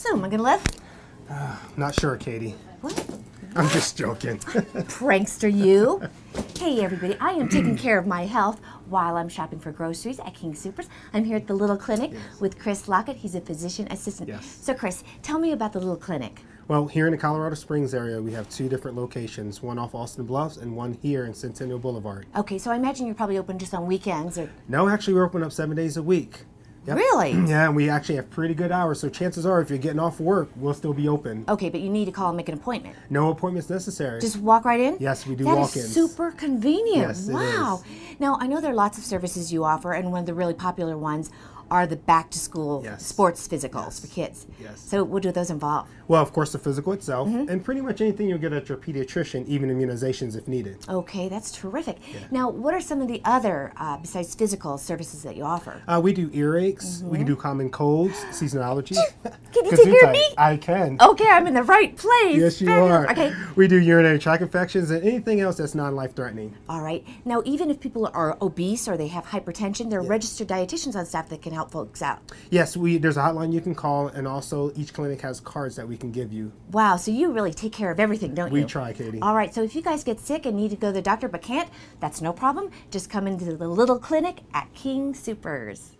So, am I gonna live? Uh, not sure, Katie. What? I'm just joking. Prankster, you. hey, everybody, I am taking care of my health while I'm shopping for groceries at King Soopers. I'm here at the Little Clinic with Chris Lockette. He's a physician assistant. Yes. So, Chris, tell me about the Little Clinic. well, here in the Colorado Springs area, we have two different locations one off Austin Bluffs and one here in Centennial Boulevard. Okay, so I imagine you're probably open just on weekends or. No, actually, we're open up seven days a week. Yep. Really? Yeah, and we actually have pretty good hours, so chances are if you're getting off work, we'll still be open. Okay, but you need to call and make an appointment. No appointments necessary. Just walk right in? Yes, we do That is walk-ins. super convenient. Yes, it wow. Now, I know there are lots of services you offer, and one of the really popular ones are the back to school Yes. sports physicals for kids. Yes. So, what do those involve? well, of course, the physical itself, Mm-hmm. and pretty much anything you'll get at your pediatrician, even immunizations if needed. Okay, that's terrific. Now, what are some of the other, uh, besides physical, services that you offer? Uh, we do earaches, we can do common colds, seasonal allergies. Mm-hmm. Can you take care of me? I can. Okay, I'm in the right place. Yes, you Fabulous. are. Okay, We do urinary tract infections and anything else that's non-life threatening. all right. Now, even if people are obese or they have hypertension, there are registered dietitians on staff that can help folks out. Yes, we there's a hotline you can call, and also each clinic has cards that we can give you. Wow, so you really take care of everything, don't We you? We try, Katie. All right, so if you guys get sick and need to go to the doctor but can't, that's no problem. Just come into the little clinic at King Soopers.